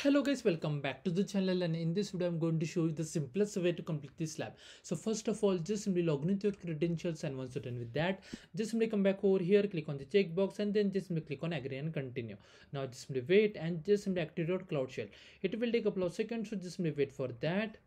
hello guys welcome back to the channel and in this video i'm going to show you the simplest way to complete this lab. So first of all just simply log in with your credentials and once you're done with that just simply come back over here click on the checkbox and then just simply click on agree and continue. Now just simply wait and just simply activate your cloud shell. It will take a couple of seconds so just simply wait for that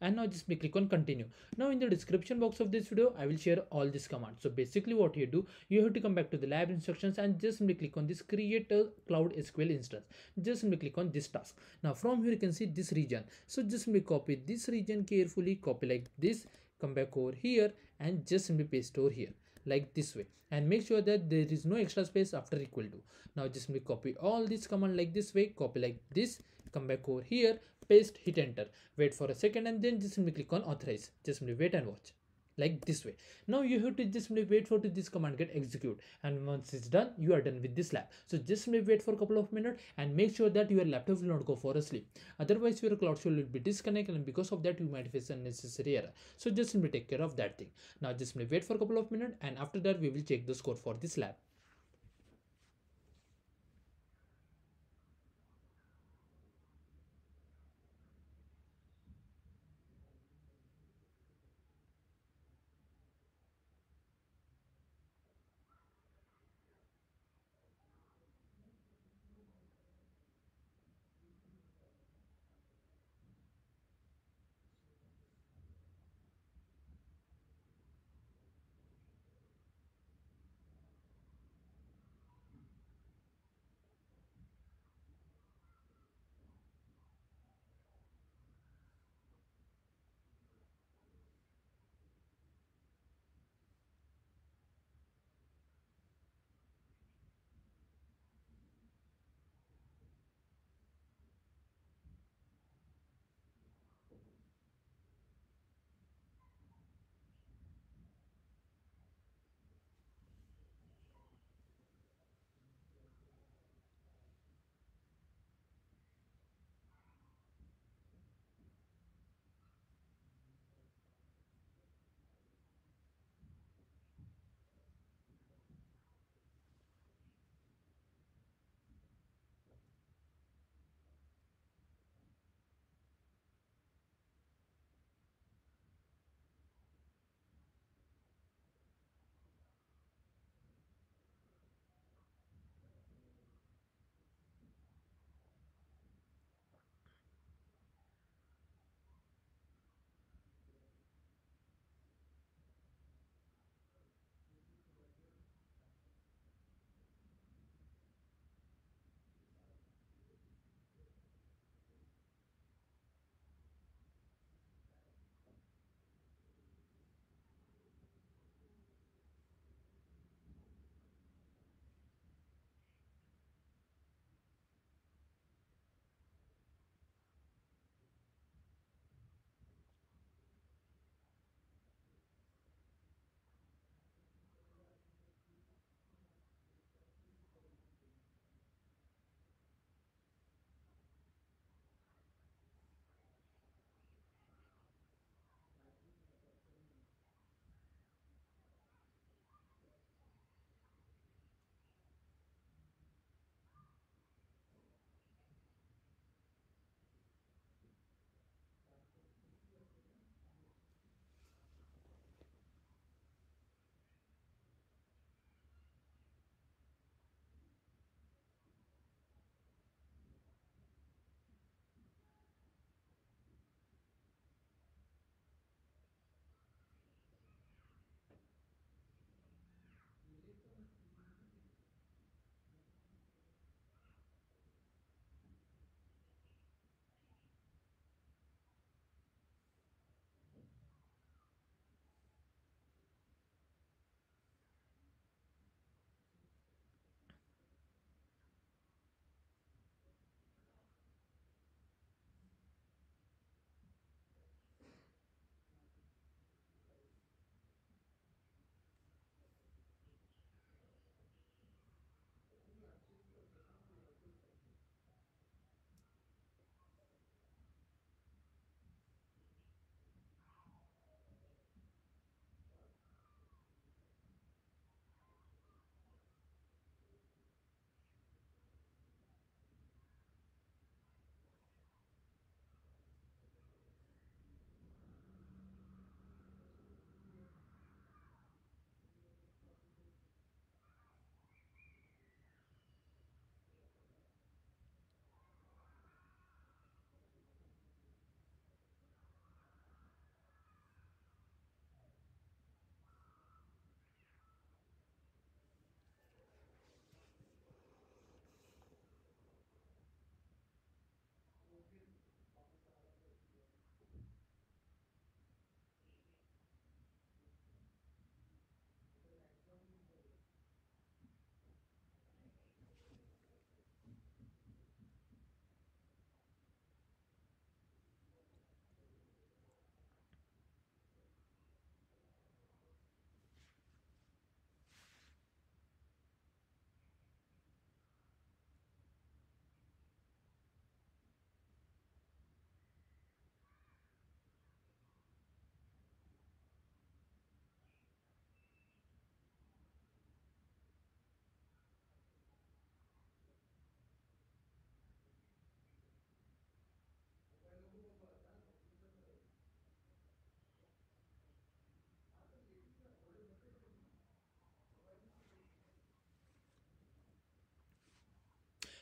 and now just click on continue. Now in the description box of this video i will share all these commands. So basically what you do you have to come back to the lab instructions and just simply click on this create a cloud sql instance. Just simply click on this task. Now from here you can see this region. So just simply copy this region carefully copy like this come back over here and just simply paste over here like this way. And make sure that there is no extra space after equal to. Now just simply copy all this command like this way copy like this come back over here paste hit enter. Wait for a second and then just simply click on authorize. Just simply wait and watch. Like this way. Now you have to just simply wait for this command get execute. And once it's done you are done with this lab. So just simply wait for a couple of minutes and make sure that your laptop will not go for a sleep. Otherwise your cloud shell will be disconnected and because of that you might face unnecessary error. So just simply take care of that thing. Now just simply wait for a couple of minutes and after that we will check the score for this lab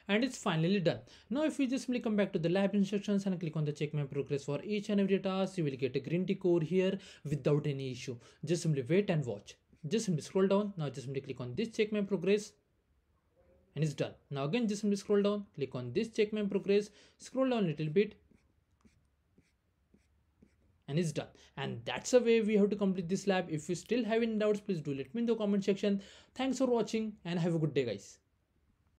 and it's finally done. Now if we just simply come back to the lab instructions and click on the check my progress for each and every task you will get a green tick over here without any issue. Just simply wait and watch. Just simply scroll down. Now just simply click on this check my progress and it's done. Now again just simply scroll down. Click on this check my progress. Scroll down a little bit and it's done. And that's the way we have to complete this lab. If you still have any doubts please do let me know in the comment section. Thanks for watching and have a good day guys